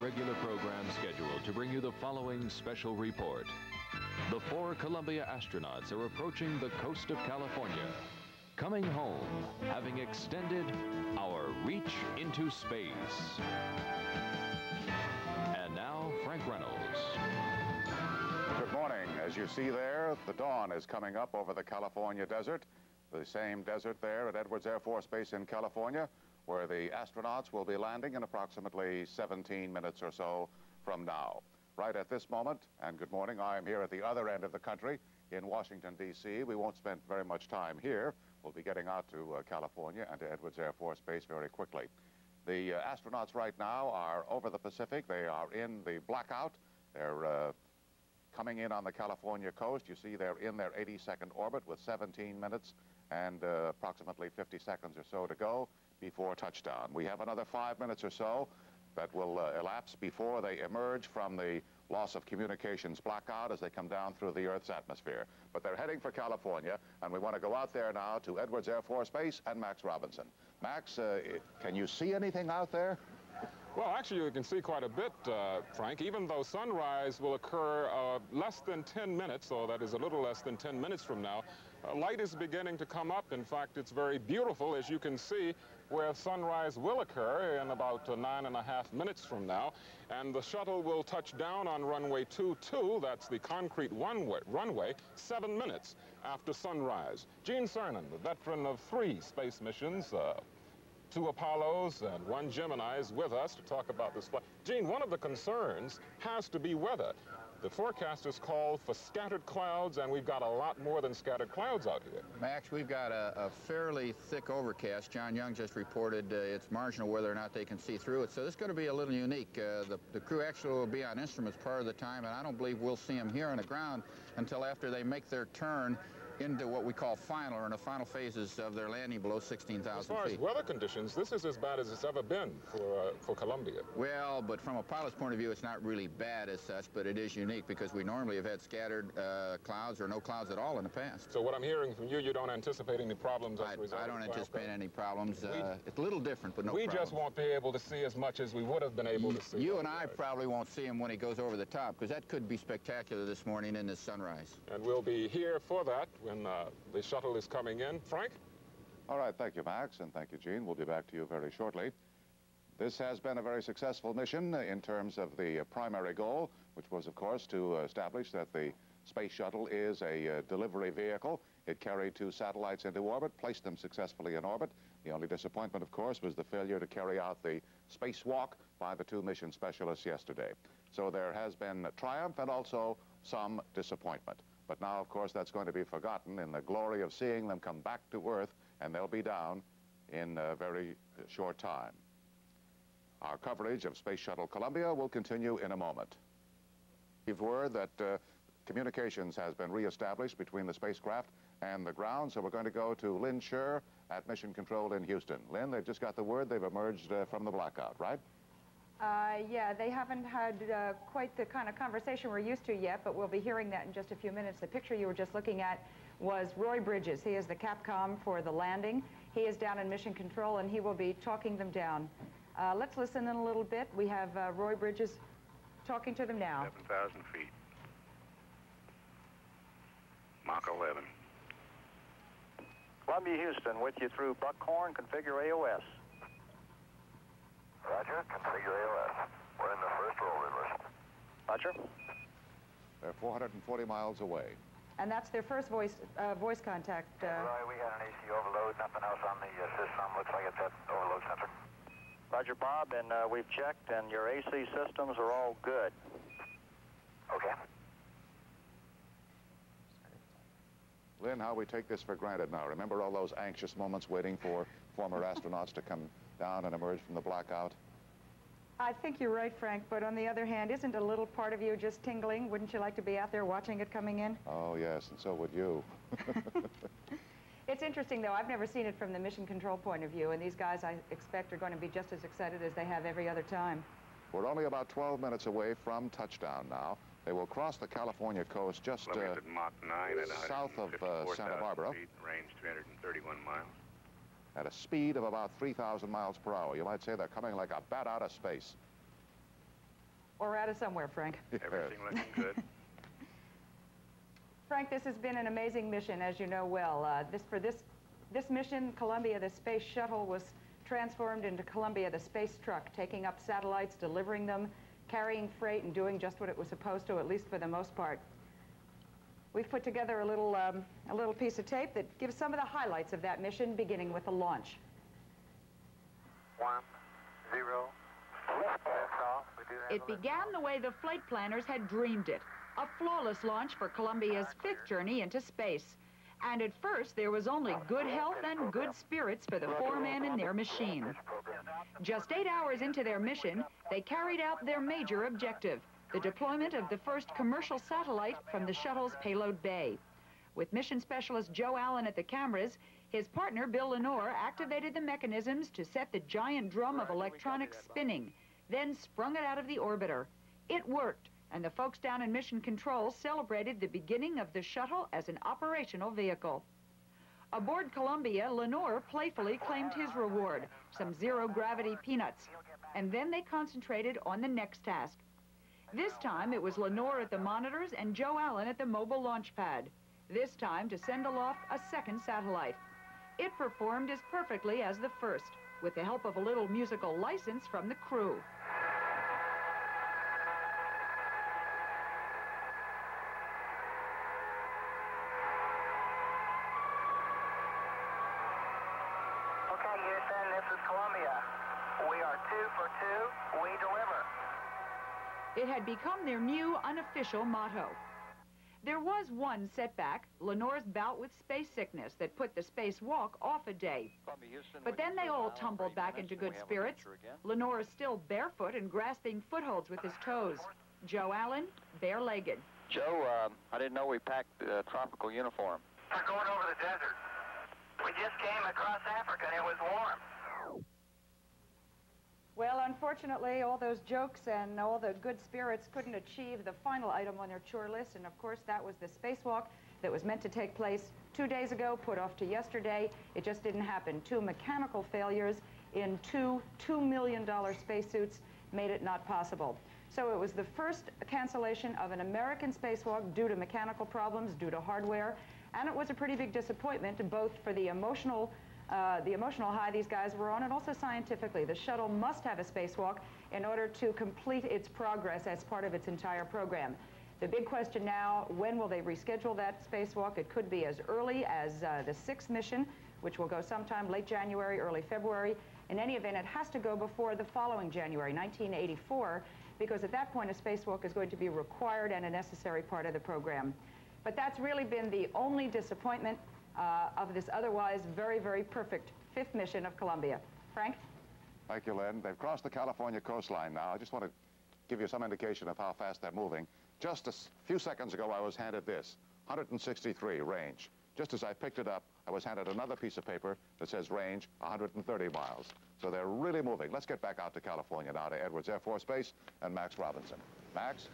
Regular program scheduled to bring you the following special report. The four Columbia astronauts are approaching the coast of California, coming home, having extended our reach into space. And now, Frank Reynolds. Good morning. As you see there, the dawn is coming up over the California desert, the same desert there at Edwards Air Force Base in California, where the astronauts will be landing in approximately 17 minutes or so from now. Right at this moment, and good morning, I am here at the other end of the country in Washington, D.C. We won't spend very much time here. We'll be getting out to uh, California and to Edwards Air Force Base very quickly. The uh, astronauts right now are over the Pacific. They are in the blackout. They're uh, coming in on the California coast. You see they're in their 80-second orbit with 17 minutes and uh, approximately 50 seconds or so to go before touchdown. We have another five minutes or so that will uh, elapse before they emerge from the loss of communications blackout as they come down through the Earth's atmosphere. But they're heading for California, and we want to go out there now to Edwards Air Force Base and Max Robinson. Max, uh, can you see anything out there? Well, actually, you can see quite a bit, uh, Frank, even though sunrise will occur uh, less than 10 minutes, or that is a little less than 10 minutes from now. Uh, light is beginning to come up. In fact, it's very beautiful, as you can see, where sunrise will occur in about uh, nine and a half minutes from now. And the shuttle will touch down on runway 22, that's the concrete runway, runway seven minutes after sunrise. Gene Cernan, the veteran of three space missions, uh, two Apollos and one Gemini is with us to talk about this flight. Gene, one of the concerns has to be weather. The forecasters call for scattered clouds, and we've got a lot more than scattered clouds out here. Max, we've got a, a fairly thick overcast. John Young just reported uh, it's marginal whether or not they can see through it, so this is going to be a little unique. Uh, the, the crew actually will be on instruments part of the time, and I don't believe we'll see them here on the ground until after they make their turn into what we call final, or in the final phases of their landing below 16,000 feet. As far feet. as weather conditions, this is as bad as it's ever been for, uh, for Columbia. Well, but from a pilot's point of view, it's not really bad as such, but it is unique because we normally have had scattered uh, clouds or no clouds at all in the past. So what I'm hearing from you, you don't anticipate any problems I, I don't anticipate any problems. Uh, it's a little different, but no We problems. just won't be able to see as much as we would have been able to see. You and I otherwise. probably won't see him when he goes over the top, because that could be spectacular this morning in the sunrise. And we'll be here for that when uh, the shuttle is coming in. Frank? All right, thank you, Max, and thank you, Gene. We'll be back to you very shortly. This has been a very successful mission in terms of the uh, primary goal, which was, of course, to establish that the space shuttle is a uh, delivery vehicle. It carried two satellites into orbit, placed them successfully in orbit. The only disappointment, of course, was the failure to carry out the spacewalk by the two mission specialists yesterday. So there has been triumph and also some disappointment. But now, of course, that's going to be forgotten in the glory of seeing them come back to Earth, and they'll be down in a very short time. Our coverage of Space Shuttle Columbia will continue in a moment. We've word that uh, communications has been reestablished between the spacecraft and the ground, so we're going to go to Lynn Sherr at Mission Control in Houston. Lynn, they've just got the word they've emerged uh, from the blackout, right? Uh, yeah, they haven't had uh, quite the kind of conversation we're used to yet, but we'll be hearing that in just a few minutes. The picture you were just looking at was Roy Bridges. He is the Capcom for the landing. He is down in mission control, and he will be talking them down. Uh, let's listen in a little bit. We have uh, Roy Bridges talking to them now. 7,000 feet. Mach 11. Columbia Houston with you through Buckhorn. Configure AOS. Roger, configure AOS. We're in the first roll listen. Roger. They're 440 miles away. And that's their first voice uh, voice contact. Uh, Roy, we had an AC overload. Nothing else on the uh, system. Looks like it's that overload sensor. Roger, Bob, and uh, we've checked, and your AC systems are all good. Okay. Lynn, how we take this for granted now. Remember all those anxious moments waiting for former astronauts to come down and emerge from the blackout? I think you're right, Frank, but on the other hand, isn't a little part of you just tingling? Wouldn't you like to be out there watching it coming in? Oh, yes, and so would you. It's interesting, though. I've never seen it from the mission control point of view, and these guys, I expect, are going to be just as excited as they have every other time. We're only about 12 minutes away from touchdown now. They will cross the California coast just uh, Columbia's at Mach 9 at south of uh, Santa Barbara feet, range 331 miles. At a speed of about 3,000 miles per hour. You might say they're coming like a bat out of space. Or out of somewhere, Frank. Everything looking good. Frank, this has been an amazing mission, as you know well. Uh, this for this this mission, Columbia, the space shuttle, was transformed into Columbia, the space truck, taking up satellites, delivering them, carrying freight, and doing just what it was supposed to, at least for the most part. We've put together a little um, a little piece of tape that gives some of the highlights of that mission, beginning with the launch. One, zero, liftoff. We do have It began the way the flight planners had dreamed it, a flawless launch for Columbia's fifth journey into space. And at first, there was only good health and good spirits for the four men in their machine. Just eight hours into their mission, they carried out their major objective, the deployment of the first commercial satellite from the shuttle's payload bay. With mission specialist Joe Allen at the cameras, his partner Bill Lenoir activated the mechanisms to set the giant drum of electronics spinning, then sprung it out of the orbiter. It worked, and the folks down in Mission Control celebrated the beginning of the shuttle as an operational vehicle. Aboard Columbia, Lenoir playfully claimed his reward, some zero-gravity peanuts, and then they concentrated on the next task. This time, it was Lenoir at the monitors and Joe Allen at the mobile launch pad, this time to send aloft a second satellite. It performed as perfectly as the first, with the help of a little musical license from the crew. Had become their new unofficial motto. There was one setback, Lenoir's bout with space sickness that put the spacewalk off a day. But then they all tumbled back into good spirits. Lenoir is still barefoot and grasping footholds with his toes. Joe Allen, bare-legged. Joe, uh, I didn't know we packed uh, tropical uniform. We're going over the desert. We just came across Africa and it was warm. Well, unfortunately, all those jokes and all the good spirits couldn't achieve the final item on their chore list, and of course, that was the spacewalk that was meant to take place two days ago, put off to yesterday. It just didn't happen. Two mechanical failures in two $2 million spacesuits made it not possible. So it was the first cancellation of an American spacewalk due to mechanical problems, due to hardware, and it was a pretty big disappointment, both for the emotional uh, the emotional high these guys were on, and also scientifically. The shuttle must have a spacewalk in order to complete its progress as part of its entire program. The big question now, when will they reschedule that spacewalk? It could be as early as uh, the sixth mission, which will go sometime late January, early February. In any event, it has to go before the following January, 1984, because at that point a spacewalk is going to be required and a necessary part of the program. But that's really been the only disappointment uh, of this otherwise very, very perfect fifth mission of Columbia. Frank? Thank you, Lynn. They've crossed the California coastline now. I just want to give you some indication of how fast they're moving. Just a few seconds ago, I was handed this, 163 range. Just as I picked it up, I was handed another piece of paper that says range 130 miles. So they're really moving. Let's get back out to California now to Edwards Air Force Base and Max Robinson. Max?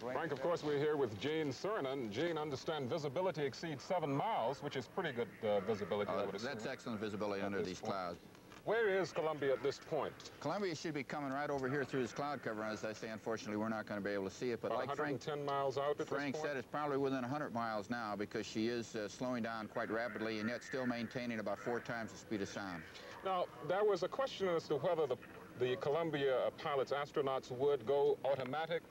Frank, of course, we're here with Gene Cernan. Gene, understand visibility exceeds seven miles, which is pretty good uh, visibility, I Uh, would that's excellent visibility under these point. clouds. Where is Columbia at this point? Columbia should be coming right over here through this cloud cover. As I say, unfortunately, we're not going to be able to see it. But About like Frank, 110 miles out at Frank this said, it's probably within 100 miles now because she is uh, slowing down quite rapidly and yet still maintaining about four times the speed of sound. Now, there was a question as to whether the, the Columbia uh, pilots, astronauts, would go automatic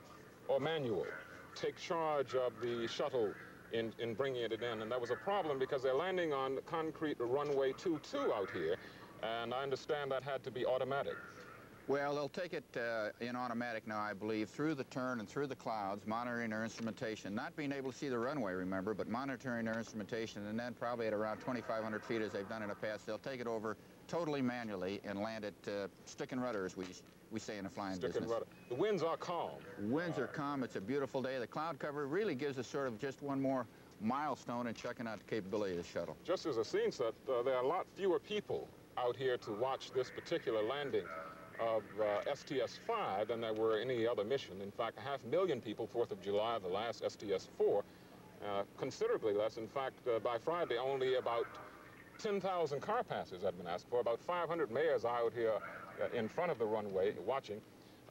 or manual, take charge of the shuttle in, in bringing it in. And that was a problem because they're landing on concrete runway 22 out here, and I understand that had to be automatic. Well, they'll take it uh, in automatic now, I believe, through the turn and through the clouds, monitoring their instrumentation. Not being able to see the runway, remember, but monitoring their instrumentation, and then probably at around 2,500 feet, as they've done in the past, they'll take it over totally manually and land it uh, stick and rudder, as we, we say in the flying Stick business. and rudder. The winds are calm. Winds are calm. It's a beautiful day. The cloud cover really gives us sort of just one more milestone in checking out the capability of the shuttle. Just as a scene set, uh, there are a lot fewer people out here to watch this particular landing of uh, STS-5 than there were any other mission. In fact, a half million people, 4th of July, the last STS-4, uh, considerably less. In fact, uh, by Friday, only about 10,000 car passes had been asked for. About 500 mayors out here uh, in front of the runway watching.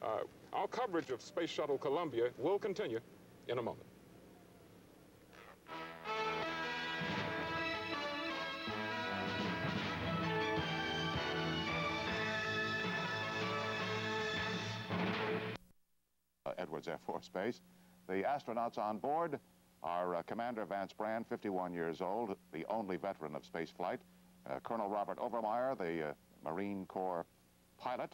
Uh, our coverage of Space Shuttle Columbia will continue in a moment. Edwards Air Force Base. The astronauts on board are uh, Commander Vance Brand, 51 years old, the only veteran of spaceflight, uh, Colonel Robert Overmyer, the uh, Marine Corps pilot,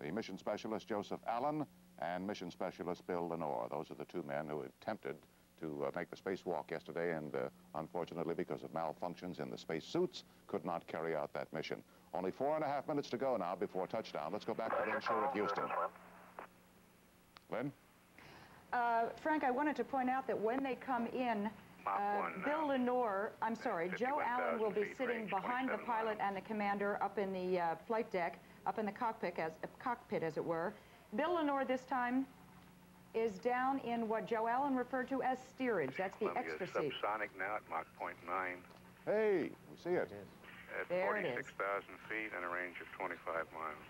the mission specialist Joseph Allen, and mission specialist Bill Lenoir. Those are the two men who attempted to uh, make the spacewalk yesterday and uh, unfortunately because of malfunctions in the space suits could not carry out that mission. Only four and a half minutes to go now before touchdown. Let's go back to Lynn Sherr at Houston. Lynn? Uh, Frank, I wanted to point out that when they come in, uh, one Bill now. Lenoir, I'm sorry, Joe Allen will be sitting range behind the pilot miles. and the commander up in the uh, flight deck, up in the cockpit as, uh, cockpit, as it were. Bill Lenoir this time is down in what Joe Allen referred to as steerage. That's the Columbia extra seat. subsonic now at Mach point nine Hey, we see it. at There it is. 46,000 feet and a range of 25 miles.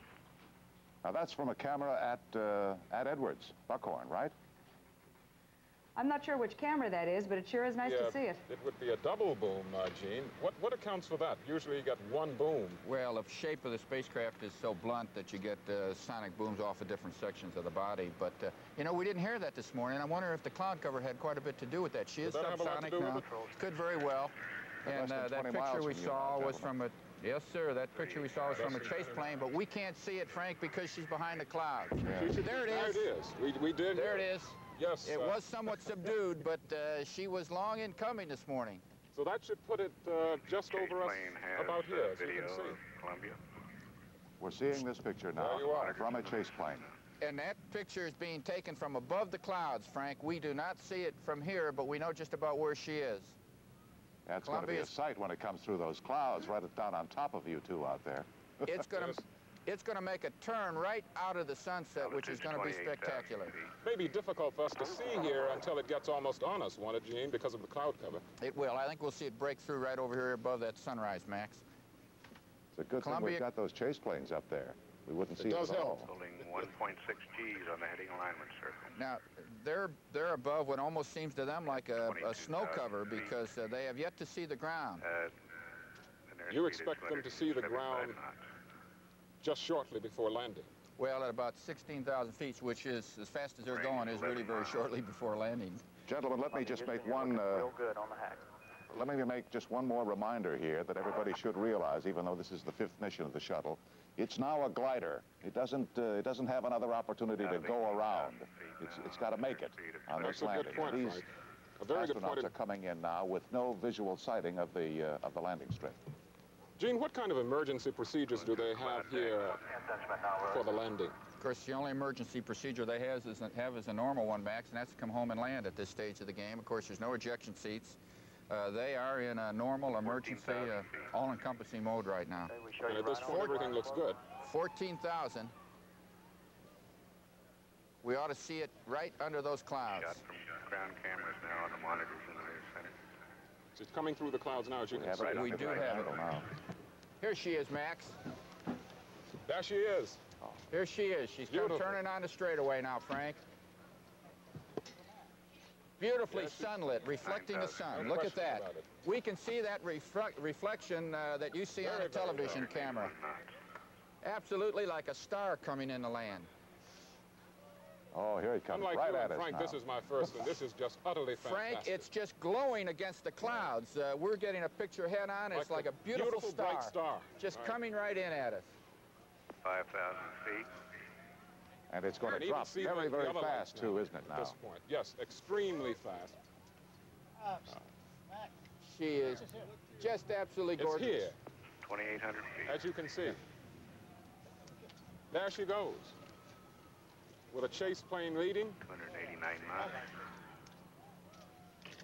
Now that's from a camera at, uh, at Edwards, Buckhorn, right? I'm not sure which camera that is, but it sure is nice Yeah, to see it. It would be a double boom, uh, Gene. What, what accounts for that? Usually you get one boom. Well, the shape of the spacecraft is so blunt that you get uh, sonic booms off of different sections of the body. But, uh, you know, we didn't hear that this morning. I wonder if the cloud cover had quite a bit to do with that. She is Does that have a lot to subsonic now. Could very well. And uh, that picture we from you, saw was from a, yes, sir, that picture we saw was from a chase plane, but we can't see it, Frank, because she's behind the clouds. There it There is. it is. We, we did. There it is. Yes. It uh, was somewhat subdued, but uh, she was long in coming this morning. So that should put it uh, just Chase over us, about here, as you can see. Columbia. We're seeing this picture now There you are. from a chase plane. And that picture is being taken from above the clouds, Frank. We do not see it from here, but we know just about where she is. That's going to be a sight when it comes through those clouds right down on top of you two out there. It's going to it's going to make a turn right out of the sunset, which is going to be spectacular. feet. May be difficult for us to see here until it gets almost on us, won't it, Gene, because of the cloud cover. It will. I think we'll see it break through right over here above that sunrise, Max. It's a good thing we've got those chase planes up there. We wouldn't It see it at help. all. Holding 1.6 Gs on the heading alignment circle. Now, they're they're above what almost seems to them like a, a snow cover feet. because uh, they have yet to see the ground. Uh, You expect them to see the ground knots. just shortly before landing. Well, at about 16,000 feet, which is as fast as they're Range going, is really very miles. shortly before landing. Gentlemen, let me just make Houston, you're one, looking uh, real good on the hack. let me make just one more reminder here that everybody should realize, even though this is the fifth mission of the shuttle, it's now a glider. It doesn't, uh, it doesn't have another opportunity to go around. It's, it's got to make it on this That's a good landing. point, These A good point. astronauts are coming in now with no visual sighting of the, uh, of the landing strip. Gene, what kind of emergency procedures do they have here for the landing? Of course, the only emergency procedure they has is, have is a normal one, Max, and that's to come home and land at this stage of the game. Of course, there's no ejection seats. Uh, they are in a normal emergency, uh, all-encompassing mode right now. Okay, we show And at this point, everything looks good. 14,000. We ought to see it right under those clouds. Shot from ground cameras now on the monitors in the rear center. It's coming through the clouds now, as you We can see. it We do right have it. angle now. Here she is, Max. There she is. Here she is. She's Beautiful. turning on the straightaway now, Frank. Beautifully Yes, sunlit, reflecting the sun. Look at that. We can see that reflec reflection uh, that you see on Very, a television well. camera. Absolutely like a star coming in the land. Oh, here he comes, Unlike right you at and us Frank, now. this is my first, and this is just utterly fantastic. Frank, it's just glowing against the clouds. Uh, we're getting a picture head on. It's like, a a beautiful, star. bright star. Just Right. coming right in at us. 5,000 feet. And it's going And to even drop see very, the- the very other fast, too, isn't it, At now? this point, yes, extremely fast. She is just absolutely gorgeous. It's gorgeous. here, 2,800 feet. as you can see. There she goes. With a chase plane leading, 289 miles.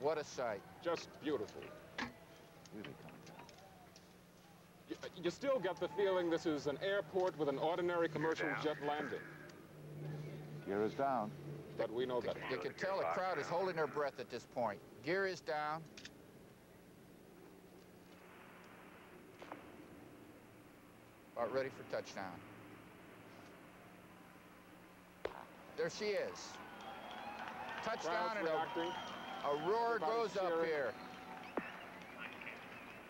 What a sight. just beautiful. Really coming down. You, you still get the feeling this is an airport with an ordinary commercial jet landing, Gear is down. but we know better. You can tell the crowd is holding their breath at this point. Gear is down. About ready for touchdown. there she is. Touchdown and a, a roar Everybody's goes up here.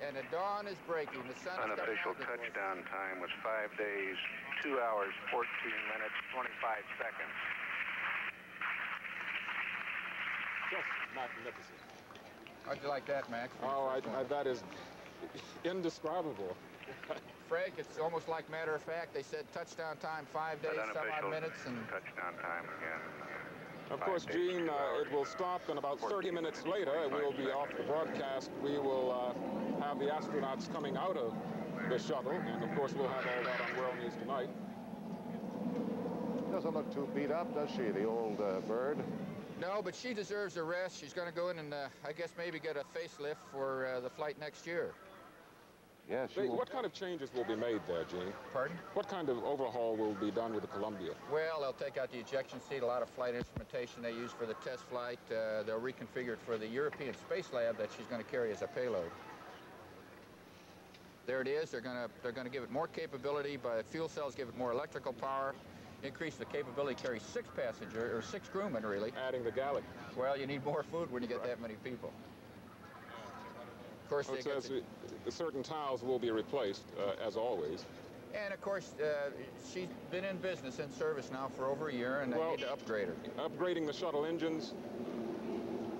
And the dawn is breaking. The sun is coming Unofficial out touchdown time was five days, two hours, 14 minutes, 25 seconds. Just magnificent. How'd you like that, Max? Oh, I, I, that is indescribable. Frank, it's almost like matter of fact. They said touchdown time, five days, some odd minutes, and touchdown time again. Of course, Gene, uh, it will stop in about 30 minutes minutes, later. 25 We'll be off the broadcast. We will uh, have the astronauts coming out of the shuttle, and of course, we'll have all that on World News Tonight. Doesn't look too beat up, does she, the old uh, bird? no, but she deserves a rest. She's going to go in and uh, I guess maybe get a facelift for uh, the flight next year. Yes, she They- what kind of changes will be made there, Gene? Pardon? What kind of overhaul will be done with the Columbia? Well, they'll take out the ejection seat, a lot of flight instrumentation they use for the test flight. Uh, they'll reconfigure it for the European Space Lab that she's going to carry as a payload. There it is. They're going to they're going to give it more capability, but fuel cells give it more electrical power, increase the capability to carry six passenger or six crewmen really. Adding the galley. Well, you need more food when you get that many people. Of course, they says the- uh, certain tiles will be replaced, uh, as always. and of course uh, she's been in business in service now for over a year, and they Well- need to upgrade her. Upgrading the shuttle engines,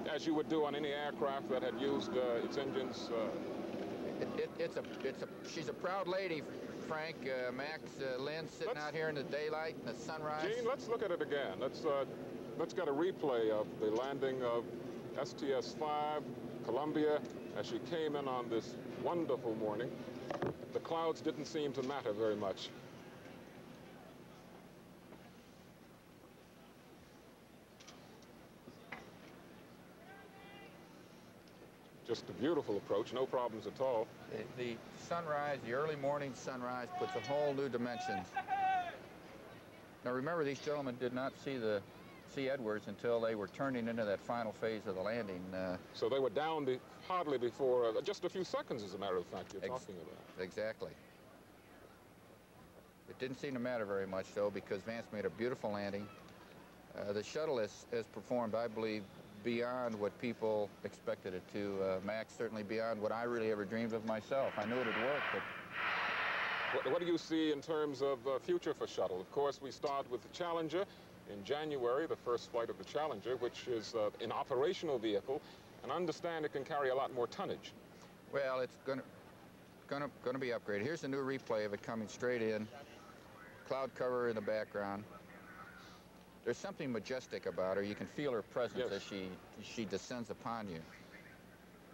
as you would do on any aircraft that had used uh, its engines. It, it, it's a, it's a, she's a proud lady, Frank, uh, Max, uh, Lynn, sitting Let's- out here in the daylight and the sunrise. Gene, let's look at it again. Let's uh, let's get a replay of the landing of STS-5 Columbia as she came in on this wonderful morning. The clouds didn't seem to matter very much. Just a beautiful approach, no problems at all. The, the sunrise, the early morning sunrise, puts a whole new dimension. Now remember, these gentlemen did not see the see Edwards until they were turning into that final phase of the landing. Uh, So they were down be hardly before, uh, just a few seconds, as a matter of fact, you're talking about. exactly. It didn't seem to matter very much, though, because Vance made a beautiful landing. Uh, the shuttle has, has performed, I believe, beyond what people expected it to. Uh, Max, certainly beyond what I really ever dreamed of myself. I knew it'd work, but What, what do you see in terms of uh, future for shuttle? Of course, we start with the Challenger in January, the first flight of the Challenger, which is uh, an operational vehicle, and understand it can carry a lot more tonnage. Well, it's gonna, gonna, gonna be upgraded. Here's a new replay of it coming straight in. Cloud cover in the background. There's something majestic about her. You can feel her presence Yes. as she she descends upon you.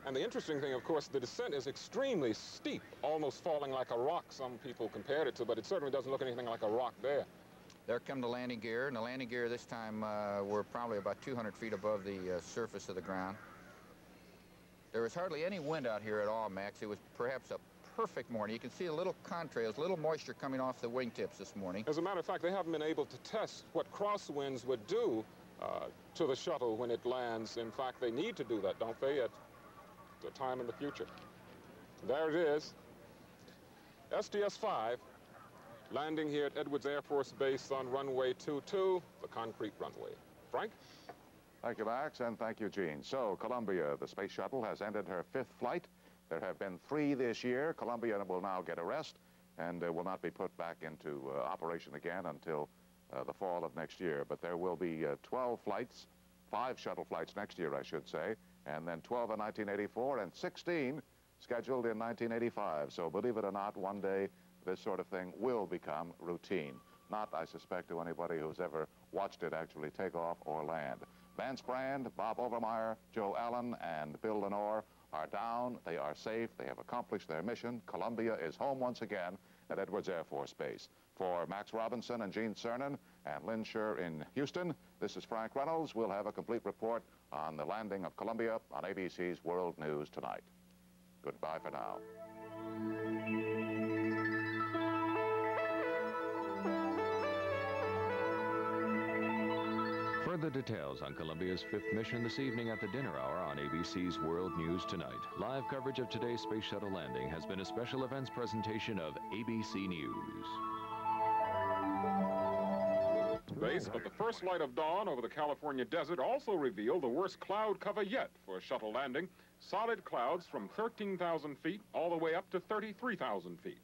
And the interesting thing, of course, the descent is extremely steep, almost falling like a rock, some people compared it to, but it certainly doesn't look anything like a rock there. There come the landing gear, and the landing gear this time uh, were probably about 200 feet above the uh, surface of the ground. There was hardly any wind out here at all, Max. It was perhaps a perfect morning. You can see a little contrails, a little moisture coming off the wingtips this morning. As a matter of fact, they haven't been able to test what crosswinds would do uh, to the shuttle when it lands. In fact, they need to do that, don't they, at a time in the future. There it is. STS-5 landing here at Edwards Air Force Base on runway 22, the concrete runway. Frank? Thank you, Max, and thank you, Gene. So, Columbia, the space shuttle, has ended her fifth flight. There have been three this year. Columbia will now get a rest and uh, will not be put back into uh, operation again until uh, the fall of next year. But there will be uh, 12 flights, five shuttle flights next year, I should say, and then 12 in 1984 and 16 scheduled in 1985. So, believe it or not, one day this sort of thing will become routine. Not, I suspect, to anybody who's ever watched it actually take off or land. Vance Brand, Bob Overmyer, Joe Allen, and Bill Lenoir are down. They are safe. They have accomplished their mission. Columbia is home once again at Edwards Air Force Base. For Max Robinson and Gene Cernan and Lynn Sherr in Houston, this is Frank Reynolds. We'll have a complete report on the landing of Columbia on ABC's World News tonight. Goodbye for now. Further details on Columbia's fifth mission this evening at the dinner hour on ABC's World News Tonight. Live coverage of today's Space Shuttle landing has been a special events presentation of ABC News. Space, but the first light of dawn over the California desert also revealed the worst cloud cover yet for a shuttle landing. Solid clouds from 13,000 feet all the way up to 33,000 feet.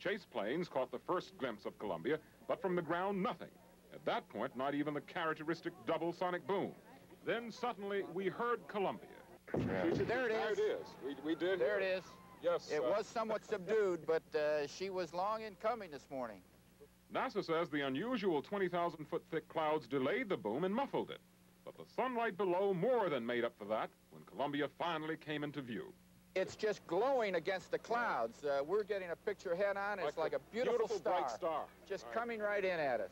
Chase planes caught the first glimpse of Columbia, but from the ground, nothing. At that point, not even the characteristic double sonic boom. Then suddenly, we heard Columbia. There it is. There it is. We, we did. There it is. Yes. It uh, was somewhat subdued, but uh, she was long in coming this morning. NASA says the unusual 20,000 foot thick clouds delayed the boom and muffled it. But the sunlight below more than made up for that when Columbia finally came into view. It's just glowing against the clouds. Uh, we're getting a picture head on. It's like, a beautiful, star, bright star. just Right. coming right in at us.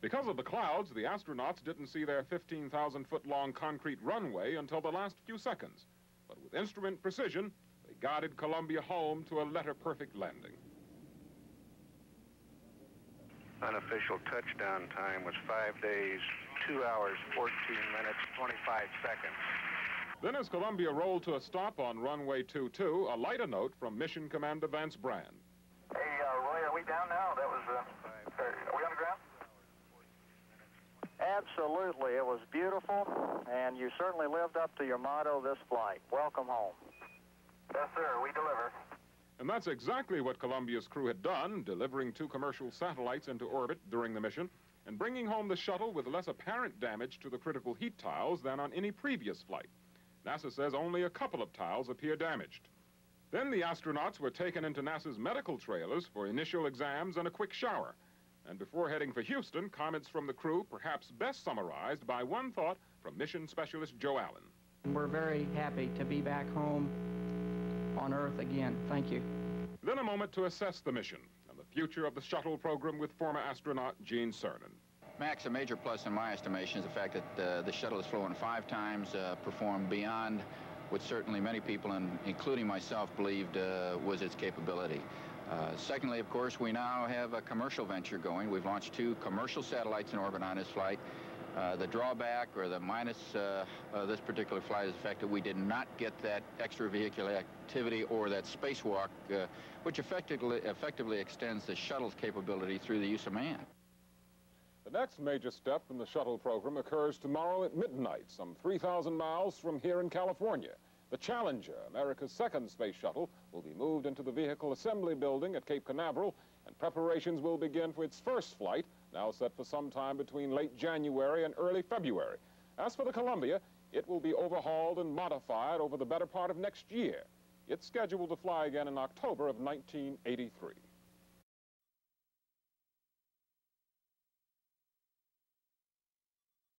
Because of the clouds, the astronauts didn't see their 15,000 foot long concrete runway until the last few seconds. But with instrument precision, they guided Columbia home to a letter perfect landing. Unofficial touchdown time was 5 days, 2 hours, 14 minutes, 25 seconds. Then, as Columbia rolled to a stop on runway 22, a lighter note from Mission Commander Vance Brand. Hey, uh, Roy, are we down now? That was, uh, are we on the ground? Absolutely. It was beautiful, and you certainly lived up to your motto this flight. Welcome home. Yes, sir, we deliver. And that's exactly what Columbia's crew had done, delivering two commercial satellites into orbit during the mission and bringing home the shuttle with less apparent damage to the critical heat tiles than on any previous flight. NASA says only a couple of tiles appear damaged. Then the astronauts were taken into NASA's medical trailers for initial exams and a quick shower. And before heading for Houston, comments from the crew perhaps best summarized by one thought from mission specialist Joe Allen. We're very happy to be back home on Earth again. Thank you. Then a moment to assess the mission and the future of the shuttle program with former astronaut Gene Cernan. Max, a major plus in my estimation is the fact that uh, the shuttle has flown five times, uh, performed beyond what certainly many people, and including myself, believed uh, was its capability. Uh, secondly, of course, we now have a commercial venture going. We've launched two commercial satellites in orbit on this flight. Uh, the drawback or the minus uh, of this particular flight is the fact that we did not get that extravehicular activity or that spacewalk, uh, which effectively, effectively extends the shuttle's capability through the use of man. The next major step in the shuttle program occurs tomorrow at midnight, some 3,000 miles from here in California. The Challenger, America's second space shuttle, will be moved into the Vehicle Assembly Building at Cape Canaveral, and preparations will begin for its first flight, now set for sometime between late January and early February. As for the Columbia, it will be overhauled and modified over the better part of next year. It's scheduled to fly again in October of 1983.